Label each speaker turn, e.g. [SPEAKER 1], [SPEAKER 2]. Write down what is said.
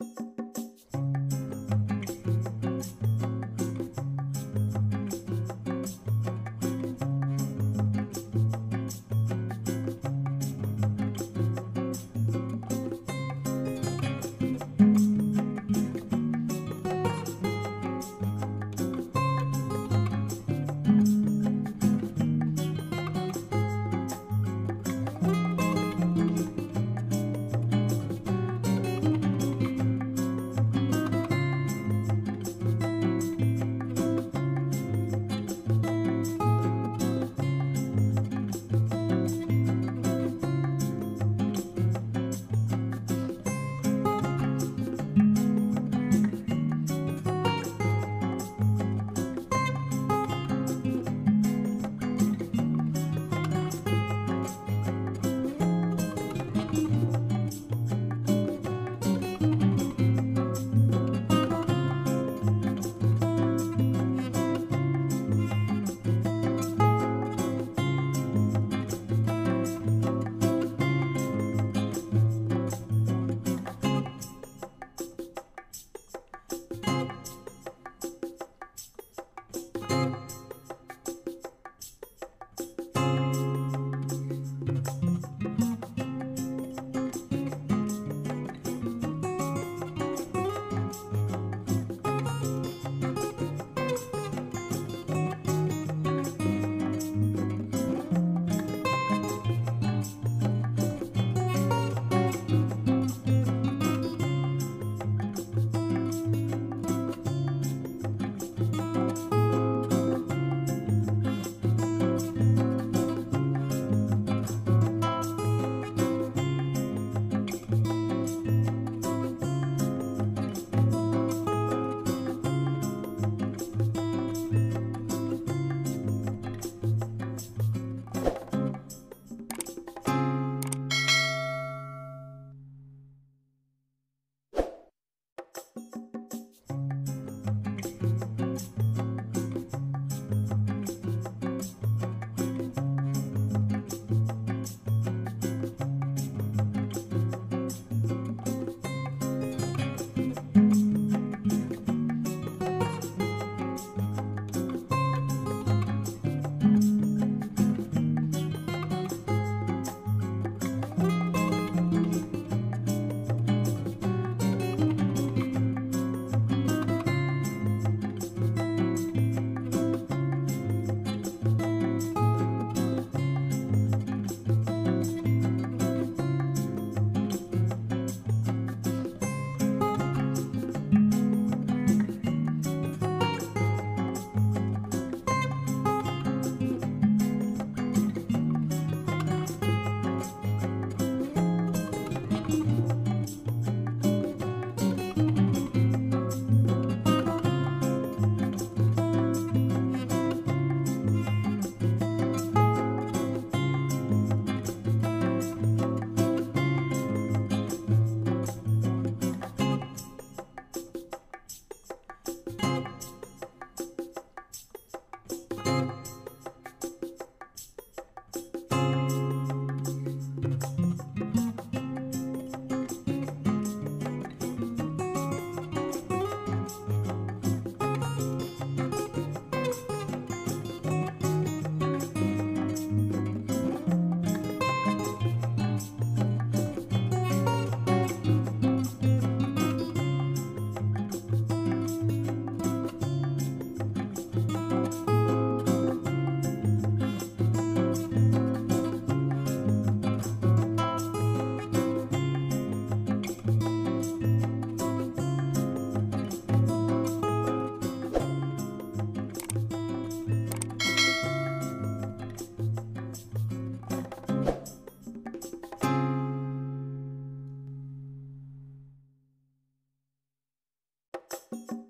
[SPEAKER 1] you Thank you.